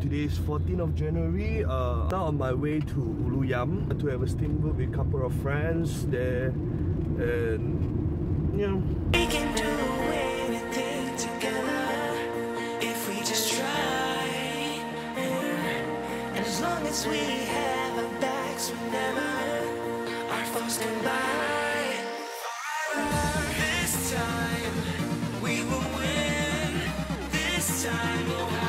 today is 14th of January. Uh, now on my way to Ulu Yam to have a steamboat with a couple of friends there. And, know. We can do anything together if we just try. And as long as we have our backs, whenever our foes come by. This time we will win. This time we'll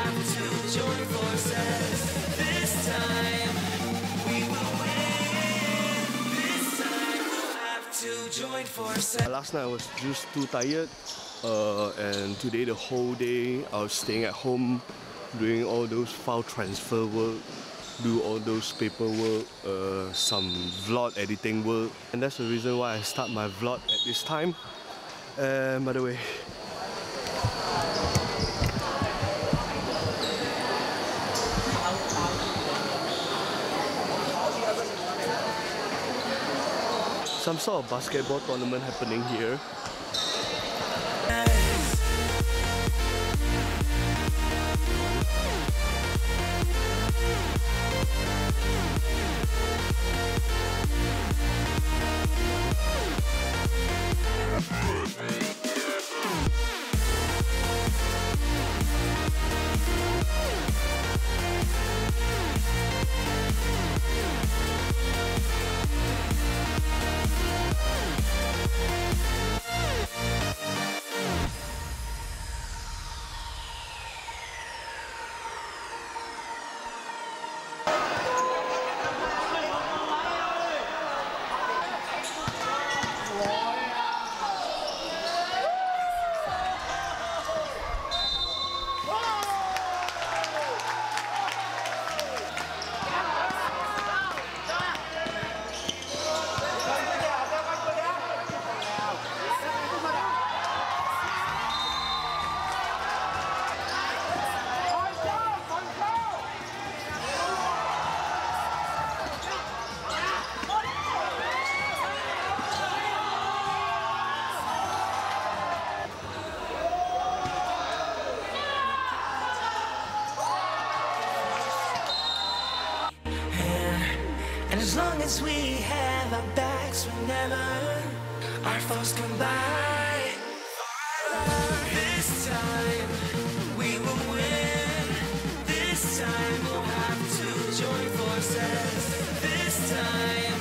Last night I was just too tired, uh, and today the whole day I was staying at home, doing all those file transfer work, do all those paperwork, uh, some vlog editing work, and that's the reason why I start my vlog at this time. And by the way, some sort of basketball tournament happening here. As long as we have our backs, we never our thoughts come by. This time we will win. This time we'll have to join forces. This time.